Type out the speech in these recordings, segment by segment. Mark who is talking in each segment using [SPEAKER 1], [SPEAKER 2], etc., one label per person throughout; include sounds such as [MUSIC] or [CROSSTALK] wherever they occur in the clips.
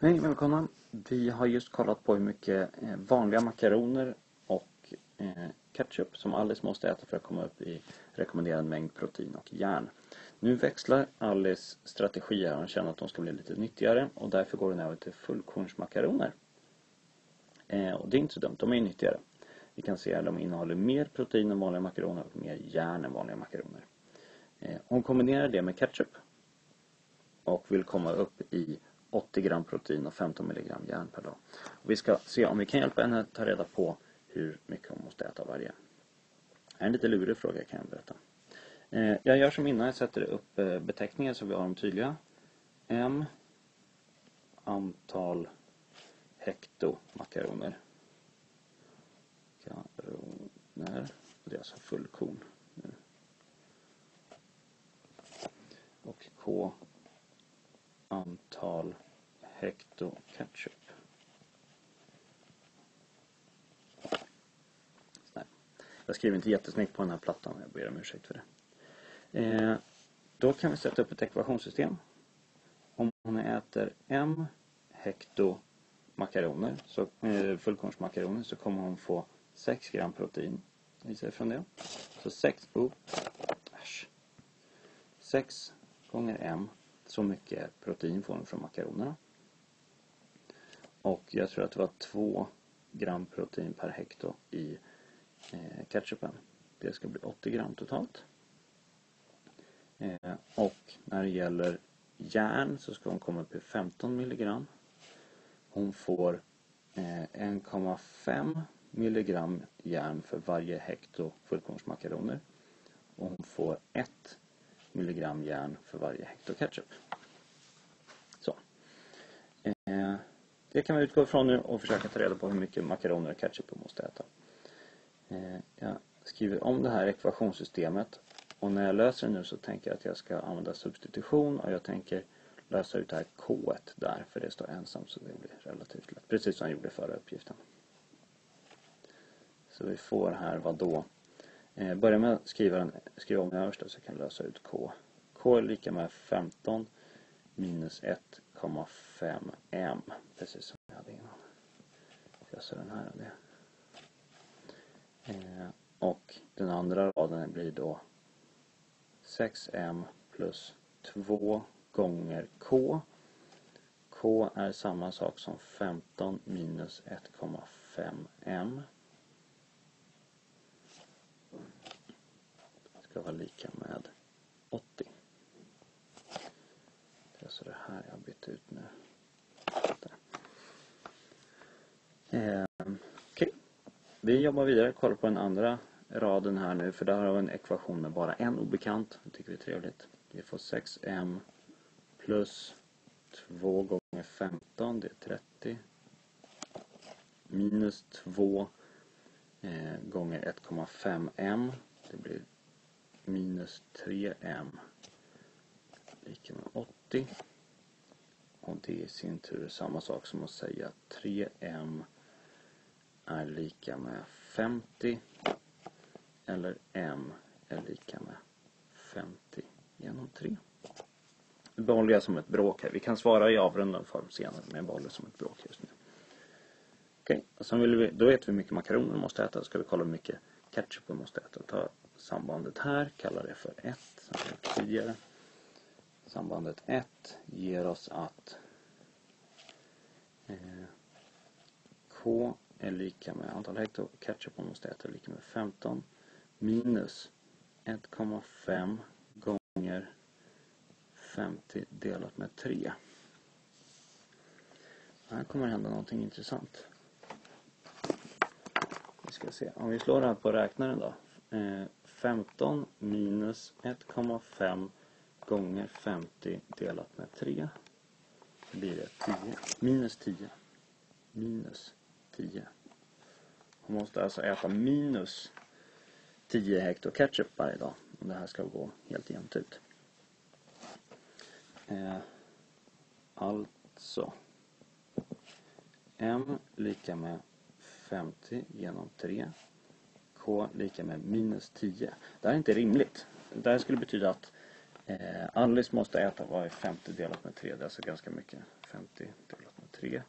[SPEAKER 1] Hej, välkomna! Vi har just kollat på hur mycket eh, vanliga makaroner och eh, ketchup som Alice måste äta för att komma upp i rekommenderad mängd protein och järn. Nu växlar Alice strategi här. Hon känner att de ska bli lite nyttigare och därför går hon över till fullkornsmakaroner. Eh, och det är inte så dumt, de är nyttigare. Vi kan se att de innehåller mer protein än vanliga makaroner och mer järn än vanliga makaroner. Hon kombinerar det med ketchup och vill komma upp i 80 gram protein och 15 milligram järn per dag. Och vi ska se om vi kan hjälpa henne att ta reda på hur mycket hon måste äta varje. Det är en lite lurig fråga kan jag berätta. Eh, jag gör som innan, jag sätter upp eh, beteckningar så vi har dem tydliga. M antal hekto makaroner. Makaroner. Det är alltså fullkorn. Och K antal hekto ketchup. Jag skriver inte jättesnyggt på den här plattan, jag ber om ursäkt för det. Eh, då kan vi sätta upp ett ekvationssystem. Om hon äter M hekto makaroner, så, eh, fullkornsmakaroner, så kommer hon få 6 gram protein i sig från det. Så 6, oh, 6 gånger M så mycket protein får man från makaronerna. Och jag tror att det var 2 gram protein per hekto i eh, ketchupen. Det ska bli 80 gram totalt. Eh, och när det gäller järn så ska hon komma upp i 15 milligram. Hon får eh, 1,5 milligram järn för varje hekto fullkornsmakaroner. Och hon får 1 milligram järn för varje hekto ketchup. Så. Eh, det kan vi utgå ifrån nu och försöka ta reda på hur mycket makaroner och ketchup vi måste äta. Eh, jag skriver om det här ekvationssystemet och när jag löser det nu så tänker jag att jag ska använda substitution och jag tänker lösa ut det här K där för det står ensamt så det blir relativt lätt. Precis som jag gjorde förra uppgiften. Så vi får här vad då? Eh, börja med att skriva, den, skriva om den översta så jag kan lösa ut K. K är lika med 15 minus 1,5 M. Precis som vi hade innan. Jag ser den här och det. Eh, och den andra raden blir då 6M plus 2 gånger K. K är samma sak som 15 minus 1,5m. Ska vara lika med 80. Det är alltså det här jag har bytt ut nu. Eh, Okej. Okay. Vi jobbar vidare, kollar på den andra raden här nu för där har vi en ekvation med bara en obekant. Det tycker vi är trevligt. Vi får 6m plus 2 gånger 15, det är 30. Minus 2 eh, gånger 1,5m, det blir minus 3m lika med 80. Och det i sin tur är samma sak som att säga att 3m är lika med 50 eller m är lika med 50 genom 3. Nu behåller jag som ett bråk här. Vi kan svara i avrundad form senare men jag behåller som ett bråk just nu. Okej, och sen vill vi, då vet vi hur mycket makaroner vi måste äta. Då ska vi kolla hur mycket ketchup vi måste äta. Ta sambandet här, kallar det för 1 tidigare. Sambandet 1 ger oss att eh, K är lika med antal hekto ketchup man måste äta är lika med 15 minus 1,5 gånger 50 delat med 3. Här kommer hända någonting intressant. Vi ska se, om vi slår det här på räknaren då. Eh, 15 minus 1,5 gånger 50 delat med 3 blir det 10. Minus 10. Minus 10. Man måste alltså äta minus 10 hekto ketchup varje dag om det här ska gå helt jämnt ut. Eh, alltså M lika med 50 genom 3 K lika med minus 10. Det här är inte rimligt. Det här skulle betyda att Eh, Alice måste äta, vad är 50 delat med 3? Det är alltså ganska mycket. 50 delat med 3.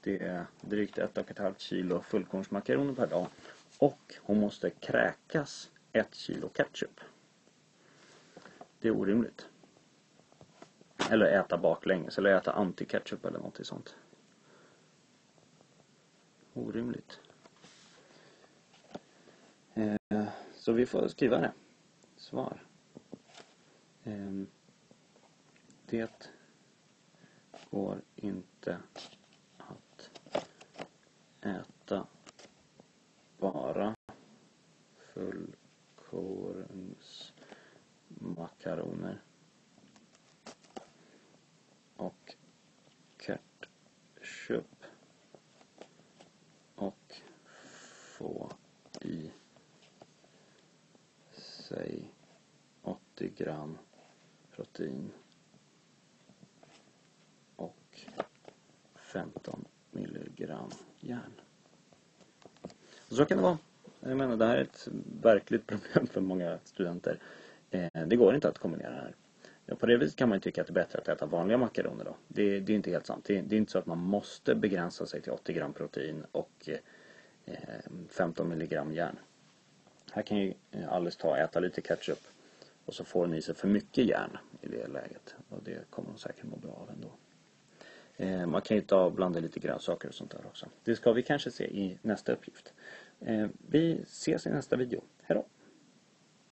[SPEAKER 1] Det är drygt 1,5 kilo fullkornsmakaroner per dag. Och hon måste kräkas 1 kilo ketchup. Det är orimligt. Eller äta baklänges, eller äta anti-ketchup eller något sånt. Orimligt. Eh, så vi får skriva det. Svar. Ehm, det går inte att äta bara fullkornsmakaroner och ketchup och få i sig 80 gram protein och 15 milligram järn. Och Så kan det vara. Jag menar, det här är ett verkligt [LAUGHS] problem för många studenter. Eh, det går inte att kombinera det här. Ja, på det viset kan man ju tycka att det är bättre att äta vanliga makaroner då. Det, det är inte helt sant. Det, det, är inte så att man måste begränsa sig till 80 gram protein och eh, eh 15 milligram järn. Här kan ju eh, Alice ta och äta lite ketchup och så får hon i sig för mycket järn i det läget. Och det kommer hon säkert må bra av ändå. Eh, man kan ju ta och blanda lite grönsaker och sånt där också. Det ska vi kanske se i nästa uppgift. Eh, vi ses i nästa video. Hejdå!